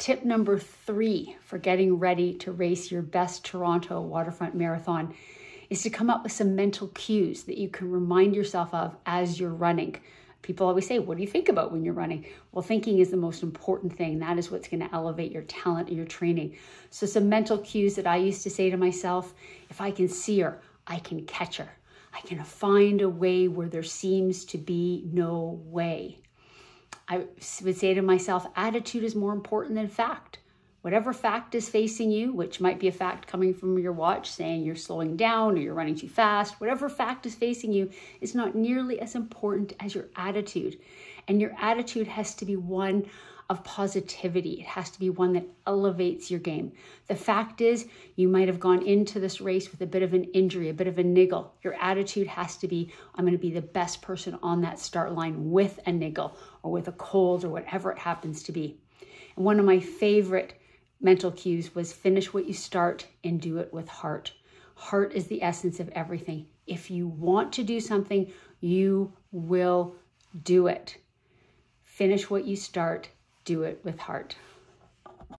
Tip number three for getting ready to race your best Toronto waterfront marathon is to come up with some mental cues that you can remind yourself of as you're running. People always say, What do you think about when you're running? Well, thinking is the most important thing. That is what's going to elevate your talent and your training. So, some mental cues that I used to say to myself if I can see her, I can catch her. I can find a way where there seems to be no way. I would say to myself, attitude is more important than fact. Whatever fact is facing you, which might be a fact coming from your watch saying you're slowing down or you're running too fast, whatever fact is facing you is not nearly as important as your attitude. And your attitude has to be one of positivity. It has to be one that elevates your game. The fact is, you might have gone into this race with a bit of an injury, a bit of a niggle. Your attitude has to be I'm going to be the best person on that start line with a niggle or with a cold or whatever it happens to be. And one of my favorite mental cues was finish what you start and do it with heart. Heart is the essence of everything. If you want to do something, you will do it. Finish what you start do it with heart.